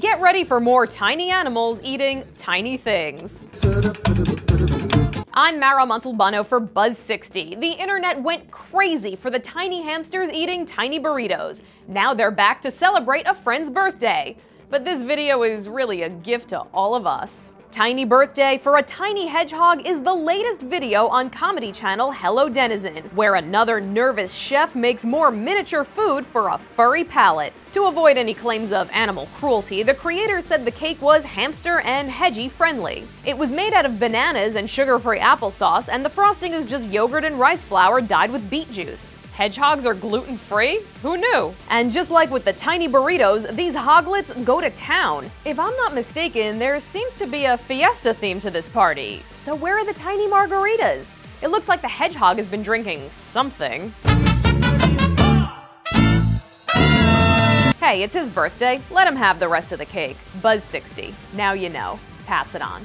Get ready for more tiny animals eating tiny things. I'm Mara Montalbano for Buzz60. The internet went crazy for the tiny hamsters eating tiny burritos. Now they're back to celebrate a friend's birthday. But this video is really a gift to all of us. Tiny Birthday for a Tiny Hedgehog is the latest video on comedy channel Hello Denizen, where another nervous chef makes more miniature food for a furry palate. To avoid any claims of animal cruelty, the creator said the cake was hamster and hedgie friendly. It was made out of bananas and sugar-free applesauce, and the frosting is just yogurt and rice flour dyed with beet juice. Hedgehogs are gluten free? Who knew? And just like with the tiny burritos, these hoglets go to town. If I'm not mistaken, there seems to be a fiesta theme to this party. So where are the tiny margaritas? It looks like the hedgehog has been drinking something. Hey, it's his birthday. Let him have the rest of the cake. Buzz60. Now you know. Pass it on.